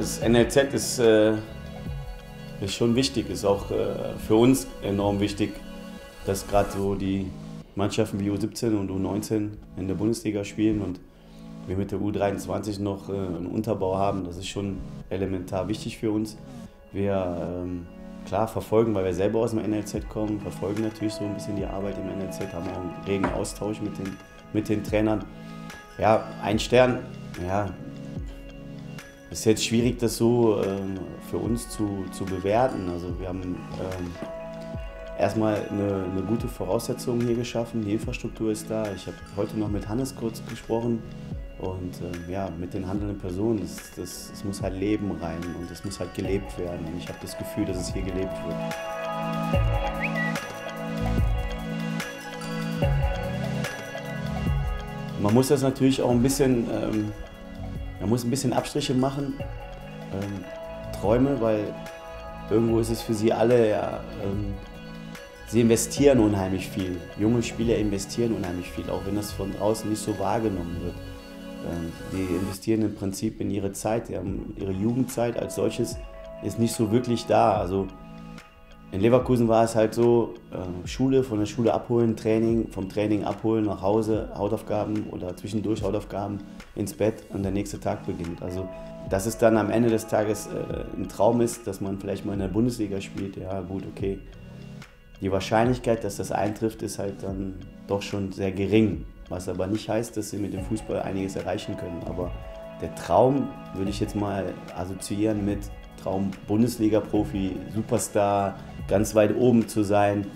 das NLZ ist, äh, ist schon wichtig, ist auch äh, für uns enorm wichtig, dass gerade so die Mannschaften wie U17 und U19 in der Bundesliga spielen und wir mit der U23 noch äh, einen Unterbau haben. Das ist schon elementar wichtig für uns. Wir ähm, klar verfolgen, weil wir selber aus dem NLZ kommen, verfolgen natürlich so ein bisschen die Arbeit im NLZ, haben auch einen regen Austausch mit den, mit den Trainern. Ja, ein Stern, ja, ist jetzt schwierig, das so ähm, für uns zu, zu bewerten. Also wir haben ähm, erstmal eine, eine, gute Voraussetzung hier geschaffen, die Infrastruktur ist da. Ich habe heute noch mit Hannes kurz gesprochen und äh, ja, mit den handelnden Personen, es das, das, muss halt Leben rein und es muss halt gelebt werden. Und ich habe das Gefühl, dass es hier gelebt wird. Man muss das natürlich auch ein bisschen ähm, muss ein bisschen Abstriche machen, ähm, Träume, weil irgendwo ist es für sie alle, ja, ähm, sie investieren unheimlich viel. Junge Spieler investieren unheimlich viel, auch wenn das von draußen nicht so wahrgenommen wird. Ähm, die investieren im Prinzip in ihre Zeit, ihre Jugendzeit als solches ist nicht so wirklich da. Also in Leverkusen war es halt so, äh, Schule, von der Schule abholen, Training, vom Training abholen, nach Hause, Hausaufgaben oder zwischendurch Hausaufgaben ins Bett und der nächste Tag beginnt. Also dass es dann am Ende des Tages äh, ein Traum ist, dass man vielleicht mal in der Bundesliga spielt, ja gut, okay. Die Wahrscheinlichkeit, dass das eintrifft, ist halt dann doch schon sehr gering. Was aber nicht heißt, dass sie mit dem Fußball einiges erreichen können. Aber der Traum würde ich jetzt mal assoziieren mit Traum Bundesliga-Profi, Superstar, ganz weit oben zu sein.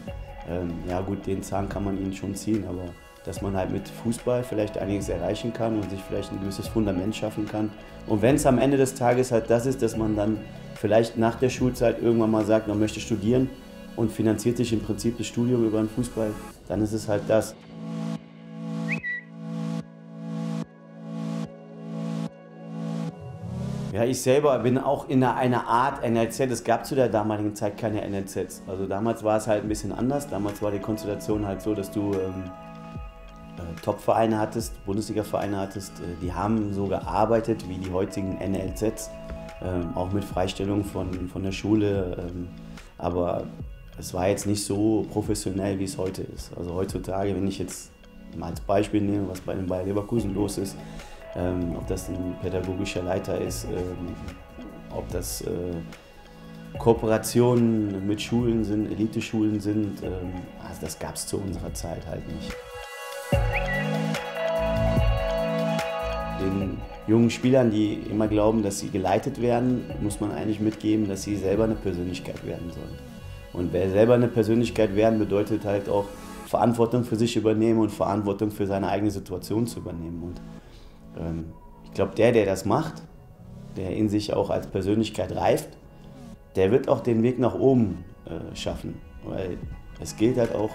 Ähm, ja gut, den Zahn kann man ihnen schon ziehen, aber dass man halt mit Fußball vielleicht einiges erreichen kann und sich vielleicht ein gewisses Fundament schaffen kann. Und wenn es am Ende des Tages halt das ist, dass man dann vielleicht nach der Schulzeit irgendwann mal sagt, man möchte studieren und finanziert sich im Prinzip das Studium über den Fußball, dann ist es halt das. Ja, ich selber bin auch in einer Art NLZ. Es gab zu der damaligen Zeit keine NLZs. Also damals war es halt ein bisschen anders. Damals war die Konstellation halt so, dass du ähm, äh, Top-Vereine hattest, Bundesliga-Vereine hattest. Äh, die haben so gearbeitet wie die heutigen NLZs, ähm, auch mit Freistellung von, von der Schule. Ähm, aber es war jetzt nicht so professionell, wie es heute ist. Also heutzutage, wenn ich jetzt mal als Beispiel nehme, was bei den Bayer Leverkusen los ist, ähm, ob das ein pädagogischer Leiter ist, ähm, ob das äh, Kooperationen mit Schulen sind, Eliteschulen sind. Ähm, also das gab es zu unserer Zeit halt nicht. Den jungen Spielern, die immer glauben, dass sie geleitet werden, muss man eigentlich mitgeben, dass sie selber eine Persönlichkeit werden sollen. Und wer selber eine Persönlichkeit werden, bedeutet halt auch Verantwortung für sich übernehmen und Verantwortung für seine eigene Situation zu übernehmen. Und ich glaube, der, der das macht, der in sich auch als Persönlichkeit reift, der wird auch den Weg nach oben äh, schaffen. Weil es gilt halt auch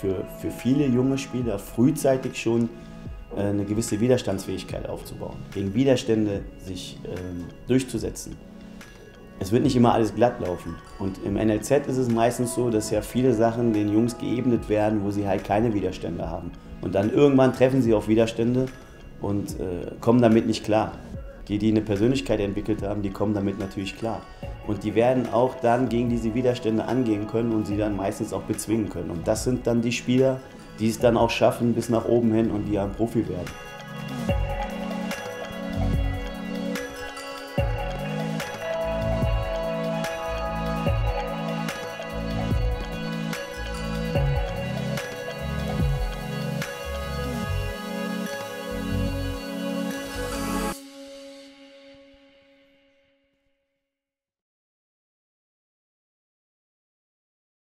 für, für viele junge Spieler frühzeitig schon äh, eine gewisse Widerstandsfähigkeit aufzubauen, gegen Widerstände sich ähm, durchzusetzen. Es wird nicht immer alles glatt laufen. Und im NLZ ist es meistens so, dass ja viele Sachen den Jungs geebnet werden, wo sie halt keine Widerstände haben. Und dann irgendwann treffen sie auf Widerstände und äh, kommen damit nicht klar. Die, die eine Persönlichkeit entwickelt haben, die kommen damit natürlich klar. Und die werden auch dann gegen diese Widerstände angehen können und sie dann meistens auch bezwingen können. Und das sind dann die Spieler, die es dann auch schaffen bis nach oben hin und die ein Profi werden.